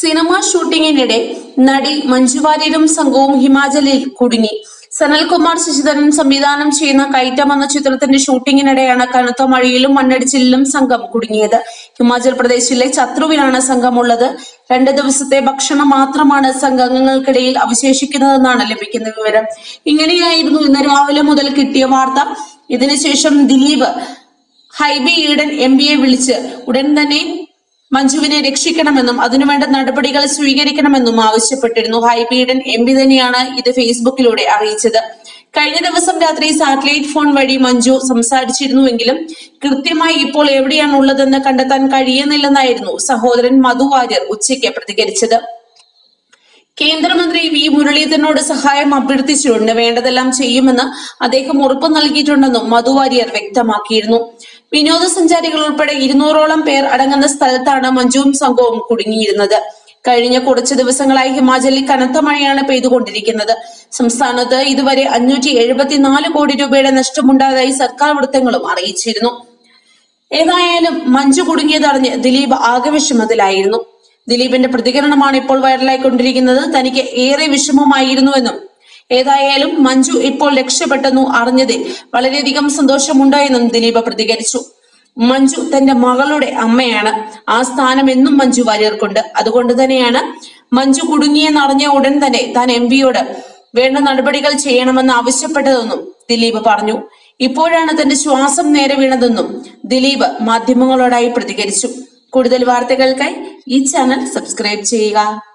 Cinema ഷൂട്ടിങ്ങിനിടെ നടി മഞ്ജു വാര്യരും സംഘവും ഹിമാചലിൽ കുടുങ്ങി. സനൽകുമാർ ശശിധരൻ സംവിധാനം ചെയ്യുന്ന കയറ്റം എന്ന ചിത്രത്തിന്റെ ഷൂട്ടിങ്ങിനിടെയാണ് കനത്ത മഴയിലും മണ്ണടിച്ചിലും സംഘം കുടുങ്ങിയത്. ഹിമാചൽ പ്രദേശിലെ ചത്രുവിലാണ് സംഘമുള്ളത്. രണ്ട് ദിവസത്തെ ഭക്ഷണം മാത്രമാണ് സംഘങ്ങൾക്കിടയിൽ അവശേഷിക്കുന്നതെന്നാണ് ലഭിക്കുന്ന വിവരം. ഇങ്ങനെയായിരുന്നു ഇന്ന് രാവിലെ മുതൽ കിട്ടിയ വാർത്ത. ഇതിനുശേഷം ദിലീപ് ഹൈബി ഈഡൻ എം പിയെ വിളിച്ച് ഉടൻ തന്നെ മഞ്ജുവിനെ രക്ഷിക്കണമെന്നും അതിനുവേണ്ട നടപടികൾ സ്വീകരിക്കണമെന്നും ആവശ്യപ്പെട്ടിരുന്നു. ഹൈബീഡൻ എം പി തന്നെയാണ് ഇത് ഫേസ്ബുക്കിലൂടെ അറിയിച്ചത്. കഴിഞ്ഞ ദിവസം രാത്രി സാറ്റലൈറ്റ് ഫോൺ വഴി മഞ്ജു സംസാരിച്ചിരുന്നുവെങ്കിലും കൃത്യമായി ഇപ്പോൾ എവിടെയാണ് ഉള്ളതെന്ന് കണ്ടെത്താൻ കഴിയുന്നില്ലെന്നായിരുന്നു സഹോദരൻ മധു വാര്യർ ഉച്ചയ്ക്ക് പ്രതികരിച്ചത്. കേന്ദ്രമന്ത്രി വി മുരളീധരനോട് സഹായം അഭ്യർത്ഥിച്ചുകൊണ്ട് വേണ്ടതെല്ലാം ചെയ്യുമെന്ന് അദ്ദേഹം ഉറപ്പു നൽകിയിട്ടുണ്ടെന്നും മധു വാര്യർ വ്യക്തമാക്കിയിരുന്നു. വിനോദസഞ്ചാരികൾ ഉൾപ്പെടെ ഇരുന്നൂറോളം പേർ അടങ്ങുന്ന സ്ഥലത്താണ് മഞ്ജുവും സംഘവും കുടുങ്ങിയിരുന്നത്. കഴിഞ്ഞ കുറച്ച് ദിവസങ്ങളായി ഹിമാചലിൽ കനത്ത മഴയാണ് പെയ്തുകൊണ്ടിരിക്കുന്നത്. സംസ്ഥാനത്ത് ഇതുവരെ അഞ്ഞൂറ്റി എഴുപത്തിനാല് കോടി രൂപയുടെ നഷ്ടമുണ്ടായതായി സർക്കാർ വൃത്തങ്ങളും അറിയിച്ചിരുന്നു. ഏതായാലും മഞ്ജു കുടുങ്ങിയതറിഞ്ഞ് ദിലീപ് ആകെ വിഷമത്തിലായിരുന്നു. ദിലീപിന്റെ പ്രതികരണമാണ് ഇപ്പോൾ വൈറലായിക്കൊണ്ടിരിക്കുന്നത്. തനിക്ക് ഏറെ വിഷമമായിരുന്നുവെന്നും ഏതായാലും മഞ്ജു ഇപ്പോൾ രക്ഷപ്പെട്ടെന്നു അറിഞ്ഞതിൽ വളരെയധികം സന്തോഷമുണ്ട് എന്നും ദിലീപ് പ്രതികരിച്ചു. മഞ്ജു തന്റെ മകളുടെ അമ്മയാണ്. ആ സ്ഥാനം എന്നും മഞ്ജു വാര്യർക്കുണ്ട്. അതുകൊണ്ട് തന്നെയാണ് മഞ്ജു കുടുങ്ങിയെന്നറിഞ്ഞ ഉടൻ തന്നെ താൻ എം പിയോട് വേണ്ട നടപടികൾ ചെയ്യണമെന്ന് ആവശ്യപ്പെട്ടതെന്നും ദിലീപ് പറഞ്ഞു. ഇപ്പോഴാണ് തന്റെ ശ്വാസം നേരെ വീണതെന്നും ദിലീപ് മാധ്യമങ്ങളോടായി പ്രതികരിച്ചു. കൂടുതൽ വാർത്തകൾക്കായി ഈ ചാനൽ സബ്സ്ക്രൈബ് ചെയ്യുക.